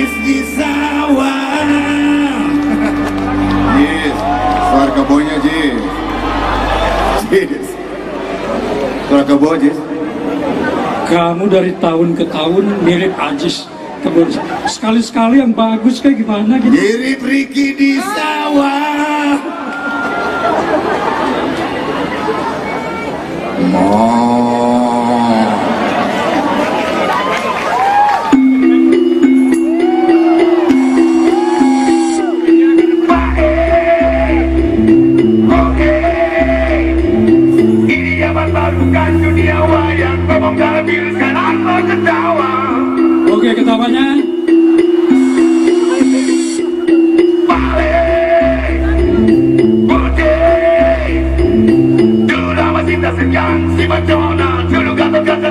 Di sawah. Yes, suara kebonya Jis. Jis. Suara kebo Jis. Kamu dari tahun ke tahun mirip Ajis. Sekali-sekali yang bagus kayak gimana gitu Mirip Ricky di sawah. Kenapa bukan dunia wayang. Ngomong dalam diri kenapa ketawa. Oke ketawanya. Segang, si Madonna, dulu tutup.